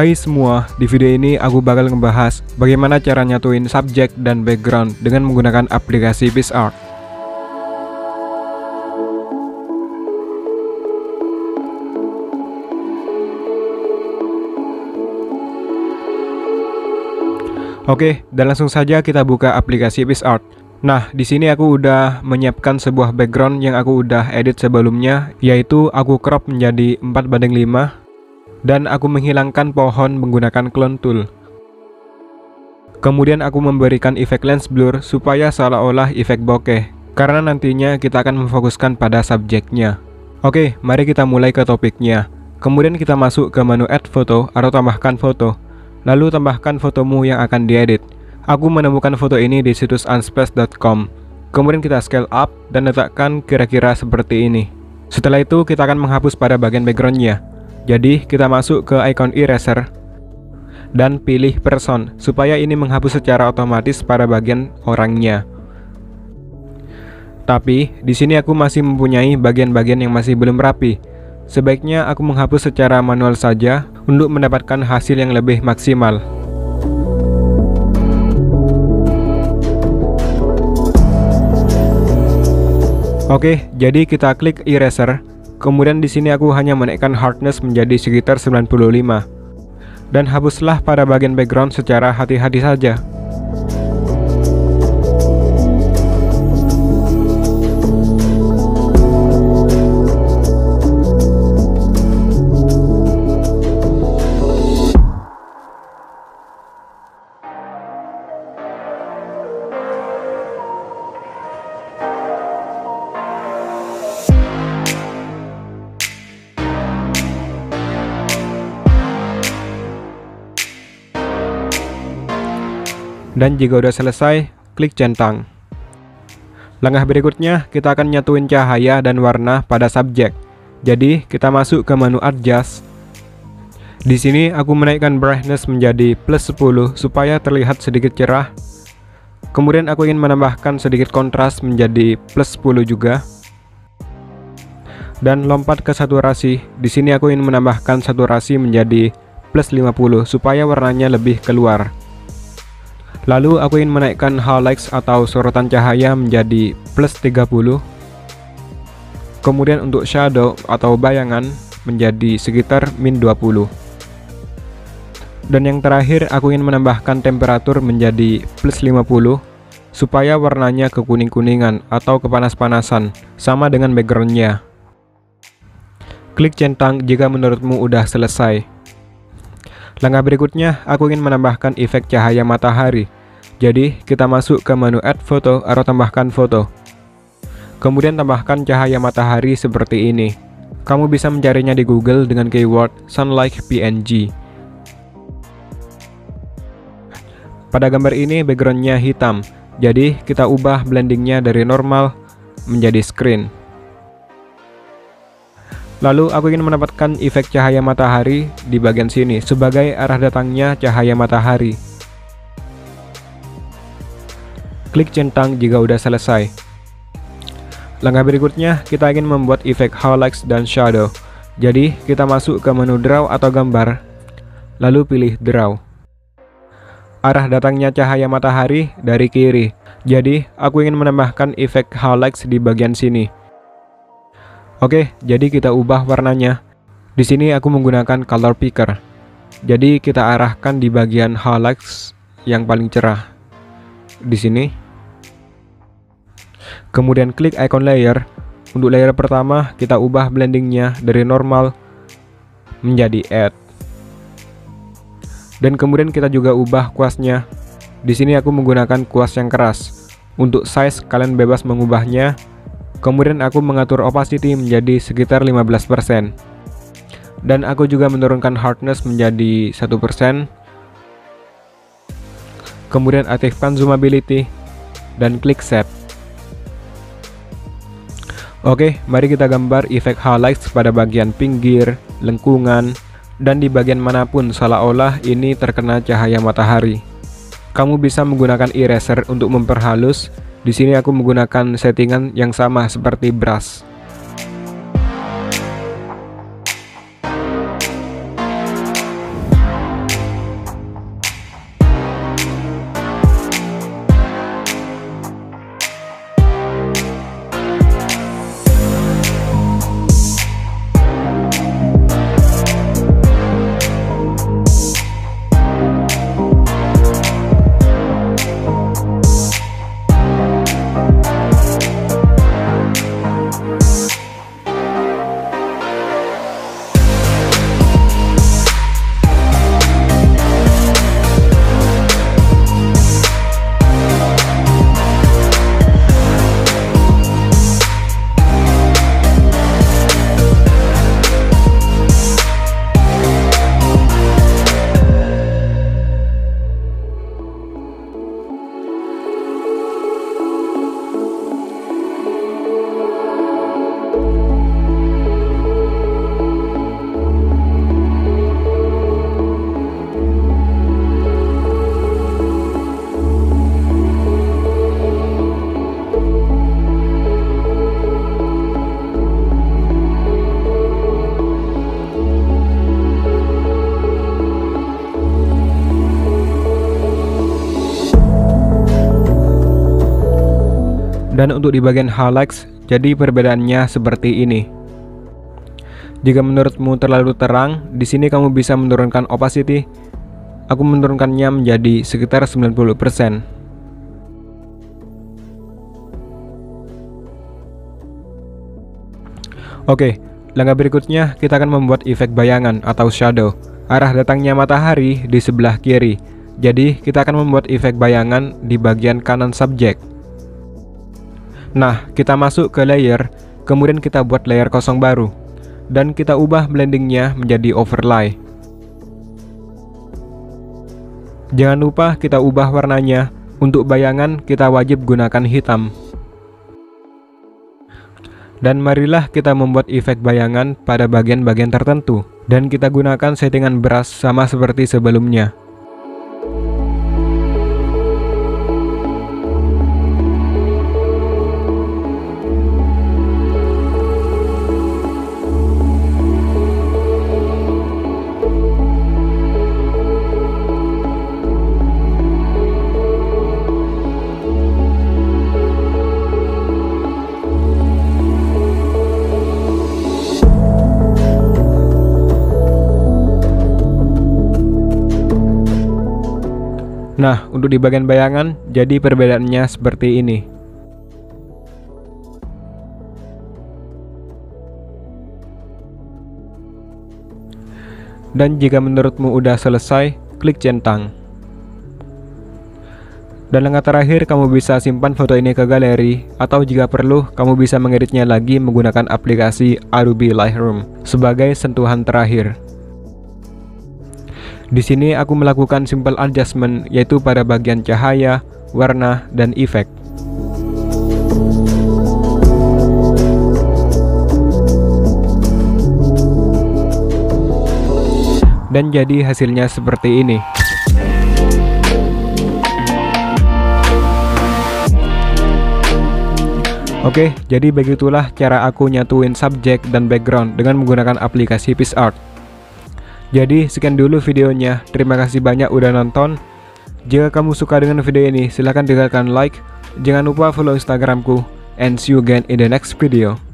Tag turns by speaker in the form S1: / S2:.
S1: Hai semua, di video ini aku bakal ngebahas bagaimana cara nyatuin subjek dan background dengan menggunakan aplikasi PixArt. Oke, dan langsung saja kita buka aplikasi PixArt. Nah, di sini aku udah menyiapkan sebuah background yang aku udah edit sebelumnya, yaitu aku crop menjadi 4 banding 5 dan aku menghilangkan pohon menggunakan clone tool. Kemudian aku memberikan efek lens blur supaya seolah-olah efek bokeh, karena nantinya kita akan memfokuskan pada subjeknya. Oke, mari kita mulai ke topiknya. Kemudian kita masuk ke menu add foto atau tambahkan foto. Lalu tambahkan fotomu yang akan diedit. Aku menemukan foto ini di situs unspace.com. Kemudian kita scale up dan letakkan kira-kira seperti ini. Setelah itu kita akan menghapus pada bagian backgroundnya. Jadi kita masuk ke icon eraser dan pilih person supaya ini menghapus secara otomatis pada bagian orangnya. Tapi di sini aku masih mempunyai bagian-bagian yang masih belum rapi. Sebaiknya aku menghapus secara manual saja untuk mendapatkan hasil yang lebih maksimal. Oke, jadi kita klik eraser Kemudian di sini aku hanya menaikkan hardness menjadi sekitar 95. Dan hapuslah pada bagian background secara hati-hati saja. Dan jika udah selesai, klik centang. Langkah berikutnya, kita akan nyatuin cahaya dan warna pada subjek. Jadi, kita masuk ke menu Adjust. Di sini aku menaikkan brightness menjadi plus 10 supaya terlihat sedikit cerah. Kemudian aku ingin menambahkan sedikit kontras menjadi plus 10 juga. Dan lompat ke saturasi. Di sini aku ingin menambahkan saturasi menjadi plus 50 supaya warnanya lebih keluar. Lalu aku ingin menaikkan highlights atau sorotan cahaya menjadi plus 30 Kemudian untuk shadow atau bayangan menjadi sekitar min 20 Dan yang terakhir aku ingin menambahkan temperatur menjadi plus 50 Supaya warnanya kekuning-kuningan atau kepanas-panasan Sama dengan backgroundnya. Klik centang jika menurutmu udah selesai Langkah berikutnya, aku ingin menambahkan efek cahaya matahari. Jadi, kita masuk ke menu Add Photo atau tambahkan foto. Kemudian tambahkan cahaya matahari seperti ini. Kamu bisa mencarinya di Google dengan keyword Sunlight PNG. Pada gambar ini backgroundnya hitam, jadi kita ubah blendingnya dari normal menjadi screen. Lalu aku ingin mendapatkan efek cahaya matahari di bagian sini sebagai arah datangnya cahaya matahari. Klik centang jika udah selesai. Langkah berikutnya, kita ingin membuat efek highlights dan shadow. Jadi, kita masuk ke menu draw atau gambar, lalu pilih draw. Arah datangnya cahaya matahari dari kiri. Jadi, aku ingin menambahkan efek highlights di bagian sini. Oke, jadi kita ubah warnanya. Di sini aku menggunakan color picker. Jadi kita arahkan di bagian highlights yang paling cerah. Di sini. Kemudian klik icon layer. Untuk layer pertama, kita ubah blendingnya dari normal menjadi add. Dan kemudian kita juga ubah kuasnya. Di sini aku menggunakan kuas yang keras. Untuk size, kalian bebas mengubahnya Kemudian aku mengatur opacity menjadi sekitar 15% dan aku juga menurunkan hardness menjadi 1% kemudian aktifkan zoomability dan klik set. Oke, mari kita gambar efek highlights pada bagian pinggir, lengkungan, dan di bagian mana pun seolah-olah ini terkena cahaya matahari. Kamu bisa menggunakan eraser untuk memperhalus di sini aku menggunakan settingan yang sama seperti brush. Dan untuk di bagian highlights, jadi perbedaannya seperti ini. Jika menurutmu terlalu terang, di sini kamu bisa menurunkan opacity. Aku menurunkannya menjadi sekitar 90%. Oke, langkah berikutnya kita akan membuat efek bayangan atau shadow. Arah datangnya matahari di sebelah kiri. Jadi, kita akan membuat efek bayangan di bagian kanan subjek. Nah, kita masuk ke layer, kemudian kita buat layer kosong baru, dan kita ubah blendingnya menjadi overlay. Jangan lupa kita ubah warnanya, untuk bayangan kita wajib gunakan hitam. Dan marilah kita membuat efek bayangan pada bagian-bagian tertentu, dan kita gunakan settingan brush sama seperti sebelumnya. Nah, untuk di bagian bayangan, jadi perbedaannya seperti ini. Dan jika menurutmu udah selesai, klik centang. Dan langkah terakhir, kamu bisa simpan foto ini ke galeri, atau jika perlu, kamu bisa mengeditnya lagi menggunakan aplikasi Adobe Lightroom sebagai sentuhan terakhir. Di sini aku melakukan simple adjustment yaitu pada bagian cahaya, warna, dan efek. Dan jadi hasilnya seperti ini. Oke, jadi begitulah cara aku nyatuin subjek dan background dengan menggunakan aplikasi PixArt. Jadi sekian dulu videonya. Terima kasih banyak udah nonton. Jika kamu suka dengan video ini, silahkan tinggalkan like. Jangan lupa follow Instagramku. And see you again in the next video.